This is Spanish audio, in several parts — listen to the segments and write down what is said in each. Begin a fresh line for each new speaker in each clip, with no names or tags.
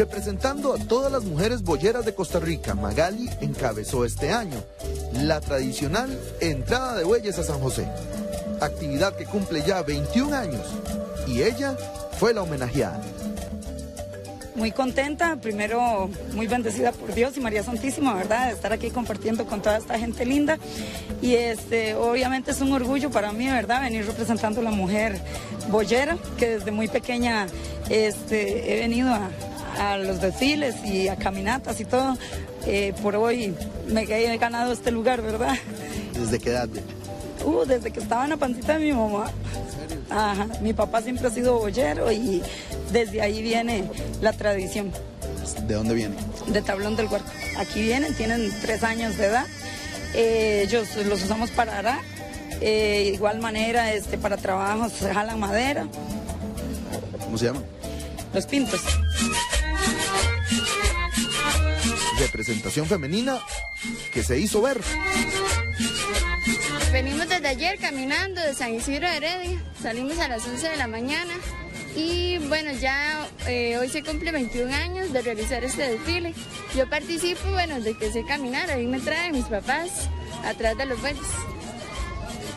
Representando a todas las mujeres boyeras de Costa Rica, Magali encabezó este año la tradicional entrada de bueyes a San José, actividad que cumple ya 21 años y ella fue la homenajeada.
Muy contenta, primero muy bendecida por Dios y María Santísima, ¿verdad? De estar aquí compartiendo con toda esta gente linda. Y este, obviamente es un orgullo para mí, ¿verdad? Venir representando a la mujer boyera, que desde muy pequeña este, he venido a, a los desfiles y a caminatas y todo. Eh, por hoy me he ganado este lugar, ¿verdad?
¿Desde qué edad?
Uh, desde que estaba en la pancita de mi mamá. Ajá, mi papá siempre ha sido boyero y desde ahí viene la tradición.
¿De dónde viene?
De Tablón del Huerto. Aquí vienen, tienen tres años de edad. Eh, ellos los usamos para arar. Eh, igual manera, este, para trabajos, jalan madera.
¿Cómo se llaman?
Los pintos
representación femenina que se hizo ver.
Venimos desde ayer caminando de San Isidro de Heredia, salimos a las 11 de la mañana y bueno, ya eh, hoy se cumple 21 años de realizar este desfile. Yo participo, bueno, de que sé caminar, ahí me traen mis papás atrás de los bueyes.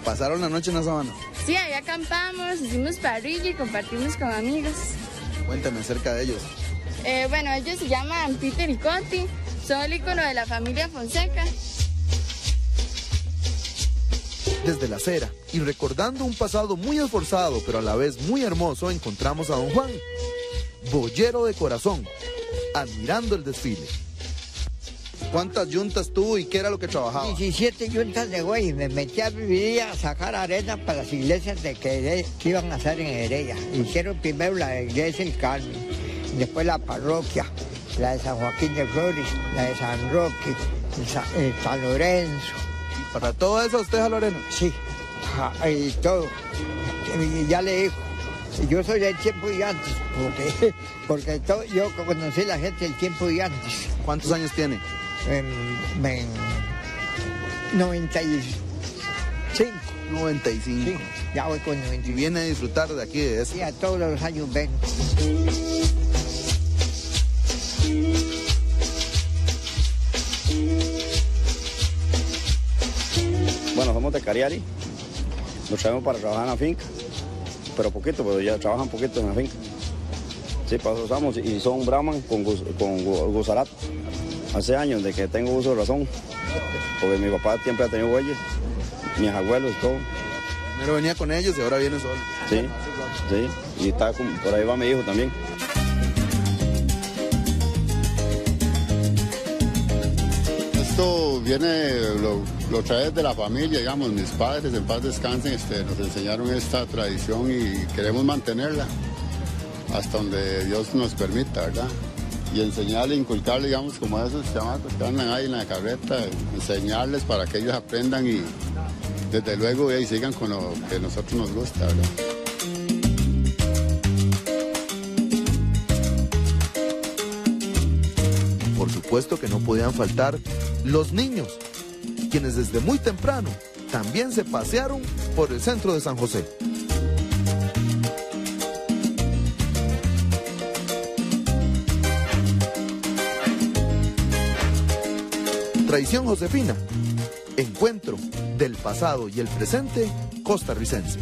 ¿Pasaron la noche en la sabana?
Sí, ahí acampamos, hicimos parrilla y compartimos con amigos.
Cuéntame acerca de ellos.
Eh, bueno, ellos se llaman Peter y Conti, son el icono de la familia Fonseca.
Desde la acera y recordando un pasado muy esforzado pero a la vez muy hermoso, encontramos a don Juan, boyero de corazón, admirando el desfile. ¿Cuántas yuntas tuvo y qué era lo que trabajaba?
17 yuntas de güey. Me metí a vivir a sacar arena para las iglesias de que, iban a hacer en Heredia. Hicieron primero la iglesia El Carmen, después la parroquia, la de San Joaquín de Flores, la de San Roque, el San, Lorenzo.
¿Y para todo eso usted es Lorena?
Sí, y todo. Y ya le digo, yo soy del tiempo y antes, porque, porque todo, yo conocí a la gente del tiempo y antes.
¿Cuántos años tiene?
En, en 95.
95. Sí,
ya voy con 95.
Y viene a disfrutar de aquí de eso.
Sí, a todos los años vengo.
De Cariari, nos traemos para trabajar en la finca, pero poquito, pero ya trabajan poquito en la finca. Sí, para eso usamos, y son Brahman con, con. Hace años de que tengo uso de razón, porque mi papá siempre ha tenido bueyes, mis abuelos y todo.
Primero venía con ellos y ahora viene solo.
Sí, sí, y está por ahí va mi hijo también.
Esto viene, lo, lo trae de la familia, digamos, mis padres en paz descansen, este, nos enseñaron esta tradición y queremos mantenerla hasta donde Dios nos permita, ¿verdad? Y enseñarle, inculcarle, digamos, como a esos chamacos que andan ahí en la carreta, enseñarles para que ellos aprendan y desde luego y sigan con lo que a nosotros nos gusta, ¿verdad?
Por supuesto que no podían faltar los niños, quienes desde muy temprano también se pasearon por el centro de San José. Tradición Josefina, encuentro del pasado y el presente costarricense.